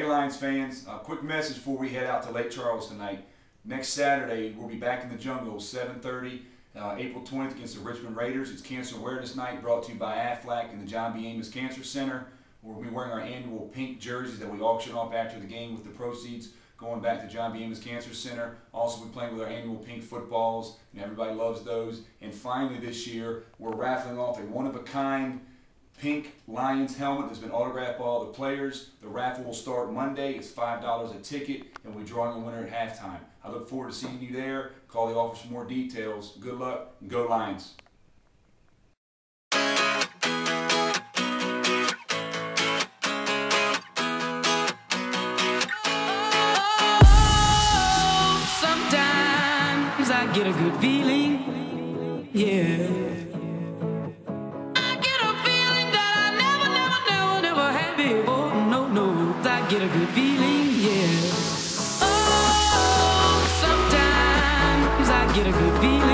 Lions fans. A quick message before we head out to Lake Charles tonight. Next Saturday, we'll be back in the jungle, 7.30, uh, April 20th against the Richmond Raiders. It's Cancer Awareness Night brought to you by AFLAC and the John B. Amos Cancer Center. We'll be wearing our annual pink jerseys that we auction off after the game with the proceeds going back to John B. Amos Cancer Center. Also, we're playing with our annual pink footballs, and everybody loves those. And finally, this year, we're raffling off a one-of-a-kind pink Lions helmet that's been autographed by all the players. The raffle will start Monday. It's $5 a ticket, and we're drawing a winner at halftime. I look forward to seeing you there. Call the office for more details. Good luck, and go Lions. Get a good feeling, get a good feeling, yeah. Oh, sometimes I get a good feeling.